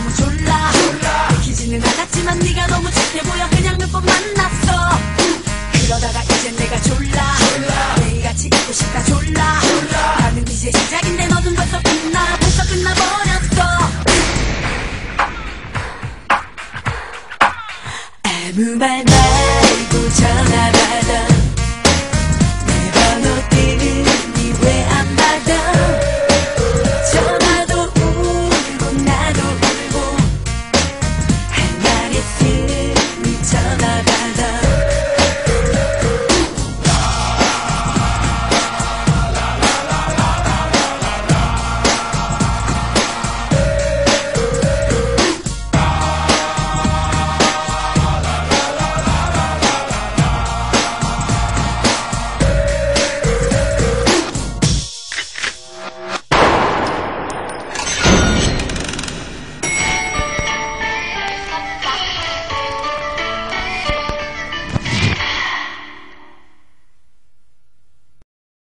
너무 졸라. 기지는 않았지만 네가 너무 착해 보여 그냥 몇 번 만났어. 그러다가 이제 내가 졸라 매일같이 있고 싶다 졸라 나는 이제 시작인데 너는 벌써 끝나 벌써 끝나버렸어. 아무 말 말고 전화 받아 받아.